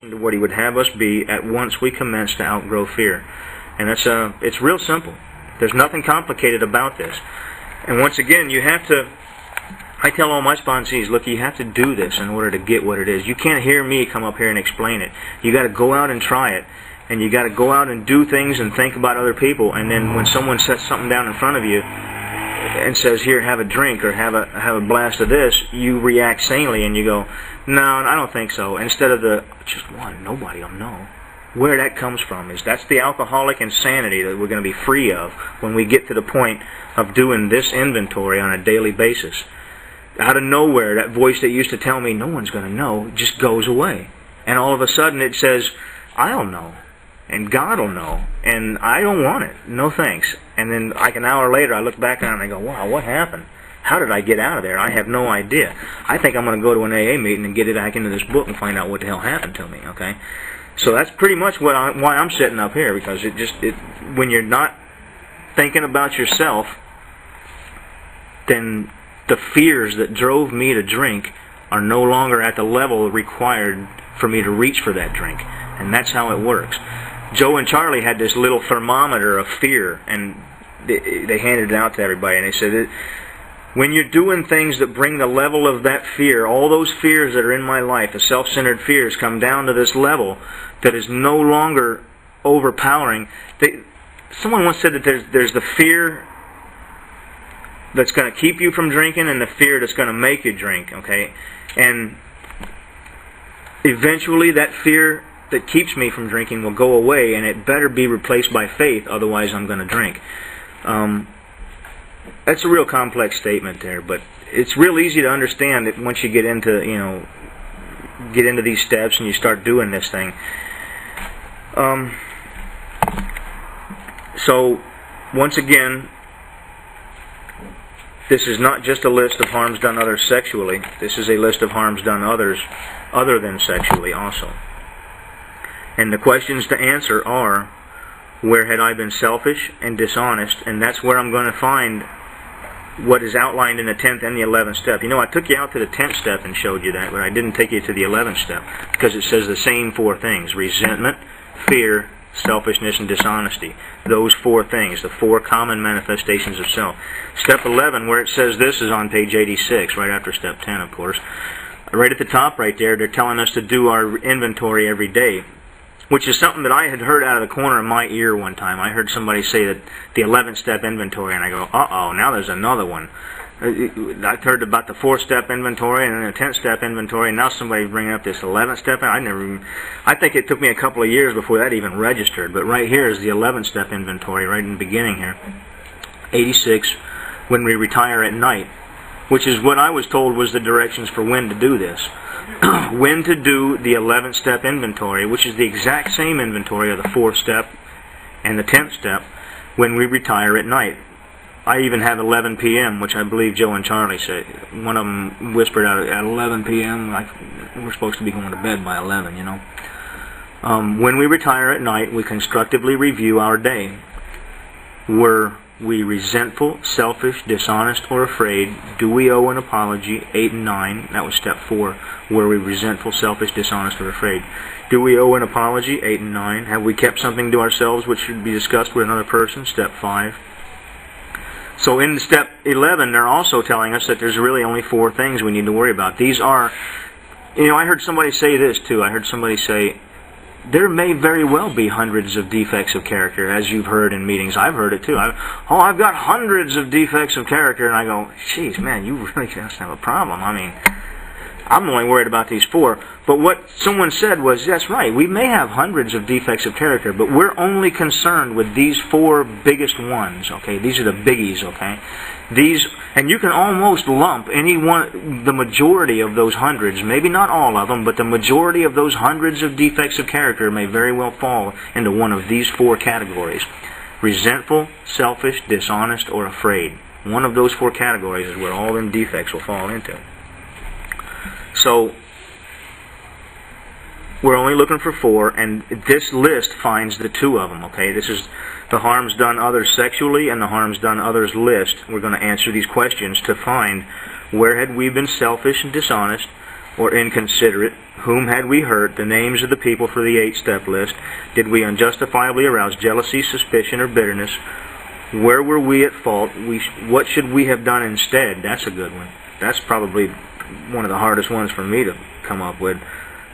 to what he would have us be at once we commence to outgrow fear. And that's uh, it's real simple. There's nothing complicated about this. And once again, you have to, I tell all my sponsees, look, you have to do this in order to get what it is. You can't hear me come up here and explain it. You got to go out and try it. And you got to go out and do things and think about other people. And then when someone sets something down in front of you, and says, "Here, have a drink or have a have a blast of this," you react sanely and you go, "No, I don't think so." Instead of the just one, nobody will know. Where that comes from is that's the alcoholic insanity that we're going to be free of when we get to the point of doing this inventory on a daily basis. Out of nowhere, that voice that used to tell me no one's going to know just goes away, and all of a sudden it says, "I'll know." And God will know. And I don't want it. No thanks. And then like an hour later, I look back on it and I go, wow, what happened? How did I get out of there? I have no idea. I think I'm going to go to an AA meeting and get it back into this book and find out what the hell happened to me. Okay, so that's pretty much what I, why I'm sitting up here because it just it when you're not thinking about yourself, then the fears that drove me to drink are no longer at the level required for me to reach for that drink, and that's how it works. Joe and Charlie had this little thermometer of fear, and they, they handed it out to everybody, and they said, when you're doing things that bring the level of that fear, all those fears that are in my life, the self centered fears, come down to this level that is no longer overpowering. They, someone once said that there's, there's the fear that's going to keep you from drinking and the fear that's going to make you drink, okay? And eventually that fear that keeps me from drinking will go away, and it better be replaced by faith, otherwise I'm going to drink. Um, that's a real complex statement there, but it's real easy to understand that once you get into you know get into these steps and you start doing this thing. Um, so once again, this is not just a list of harms done others sexually. This is a list of harms done others other than sexually also. And the questions to answer are where had I been selfish and dishonest? And that's where I'm going to find what is outlined in the 10th and the 11th step. You know, I took you out to the 10th step and showed you that, but I didn't take you to the 11th step because it says the same four things resentment, fear, selfishness, and dishonesty. Those four things, the four common manifestations of self. Step 11, where it says this, is on page 86, right after step 10, of course. Right at the top, right there, they're telling us to do our inventory every day which is something that I had heard out of the corner of my ear one time. I heard somebody say that the 11th step inventory, and I go, uh oh, now there's another one. Uh, I heard about the fourth step inventory and then the tenth step inventory, and now somebody's bringing up this eleventh step. I never, I think it took me a couple of years before that even registered. But right here is the eleventh step inventory, right in the beginning here. 86, when we retire at night, which is what I was told was the directions for when to do this. when to do the 11th step inventory, which is the exact same inventory of the 4th step and the 10th step when we retire at night. I even have 11 p.m., which I believe Joe and Charlie said. One of them whispered out at 11 p.m. Like we're supposed to be going to bed by 11, you know. Um, when we retire at night, we constructively review our day. We're we resentful, selfish, dishonest, or afraid? Do we owe an apology? 8 and 9. That was step 4. Were we resentful, selfish, dishonest, or afraid? Do we owe an apology? 8 and 9. Have we kept something to ourselves which should be discussed with another person? Step 5. So in step 11, they're also telling us that there's really only four things we need to worry about. These are, you know, I heard somebody say this too. I heard somebody say, there may very well be hundreds of defects of character, as you've heard in meetings. I've heard it too. I've, oh, I've got hundreds of defects of character, and I go, "Geez, man, you really must have a problem." I mean, I'm only worried about these four. But what someone said was, that's right. We may have hundreds of defects of character, but we're only concerned with these four biggest ones. Okay, these are the biggies. Okay, these, and you can almost lump any one, the majority of those hundreds, maybe not all of them, but the majority of those hundreds of defects of character may very well fall into one of these four categories: resentful, selfish, dishonest, or afraid. One of those four categories is where all them defects will fall into. So we're only looking for four, and this list finds the two of them. Okay, this is the harms done others sexually and the harms done others list. We're going to answer these questions to find where had we been selfish and dishonest, or inconsiderate? Whom had we hurt? The names of the people for the eight-step list. Did we unjustifiably arouse jealousy, suspicion, or bitterness? Where were we at fault? We, what should we have done instead? That's a good one. That's probably one of the hardest ones for me to come up with.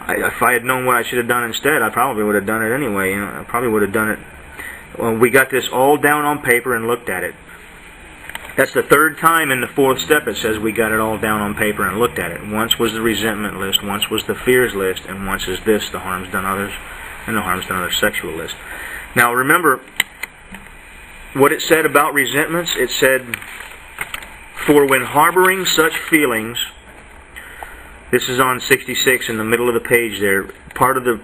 I, if I had known what I should have done instead, I probably would have done it anyway. You know, I probably would have done it. Well, we got this all down on paper and looked at it. That's the third time in the fourth step it says we got it all down on paper and looked at it. Once was the resentment list, once was the fears list, and once is this, the harms done others, and the harms done others sexual list. Now remember what it said about resentments. It said, For when harboring such feelings, this is on 66 in the middle of the page there, part of the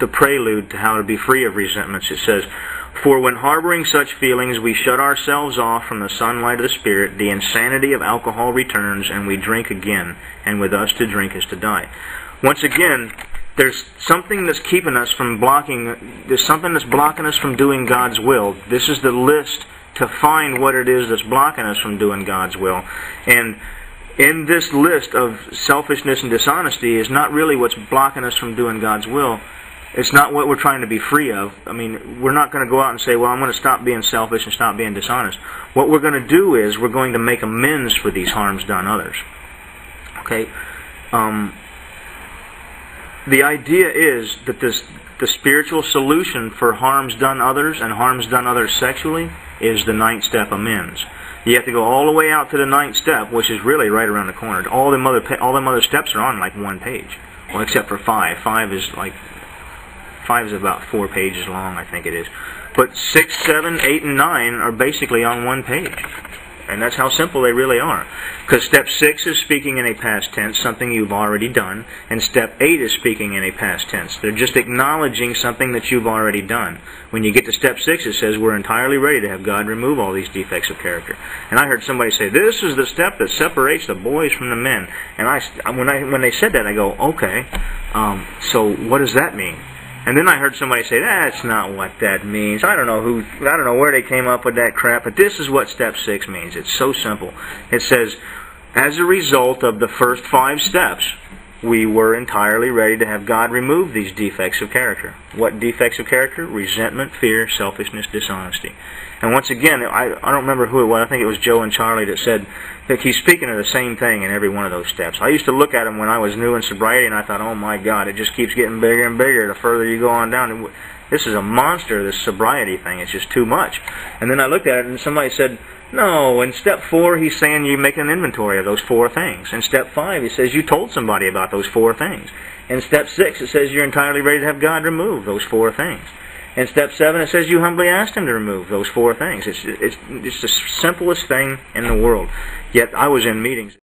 the prelude to how to be free of resentments. It says, For when harboring such feelings, we shut ourselves off from the sunlight of the Spirit, the insanity of alcohol returns, and we drink again, and with us to drink is to die. Once again, there's something that's keeping us from blocking, there's something that's blocking us from doing God's will. This is the list to find what it is that's blocking us from doing God's will. And in this list of selfishness and dishonesty is not really what's blocking us from doing God's will. It's not what we're trying to be free of. I mean, we're not going to go out and say, well, I'm going to stop being selfish and stop being dishonest. What we're going to do is we're going to make amends for these harms done others. Okay? Um, the idea is that this, the spiritual solution for harms done others and harms done others sexually is the ninth step amends. You have to go all the way out to the ninth step, which is really right around the corner. All the other all them other steps are on like one page, well, except for five. Five is like five is about four pages long, I think it is. But six, seven, eight, and nine are basically on one page. And that's how simple they really are. Because step six is speaking in a past tense, something you've already done, and step eight is speaking in a past tense. They're just acknowledging something that you've already done. When you get to step six, it says we're entirely ready to have God remove all these defects of character. And I heard somebody say, "This is the step that separates the boys from the men." And I, when I when they said that, I go, "Okay, um, so what does that mean?" And then I heard somebody say, that's not what that means. I don't know who, I don't know where they came up with that crap, but this is what step six means. It's so simple. It says, as a result of the first five steps, we were entirely ready to have God remove these defects of character. What defects of character? Resentment, fear, selfishness, dishonesty. And once again, I, I don't remember who it was. I think it was Joe and Charlie that said that he's speaking of the same thing in every one of those steps. I used to look at him when I was new in sobriety, and I thought, oh my God, it just keeps getting bigger and bigger the further you go on down. This is a monster, this sobriety thing. It's just too much. And then I looked at it, and somebody said, no, in step four, he's saying you make an inventory of those four things. In step five, he says you told somebody about those four things. In step six, it says you're entirely ready to have God remove those four things. In step seven, it says you humbly asked Him to remove those four things. It's, it's, it's the simplest thing in the world. Yet I was in meetings.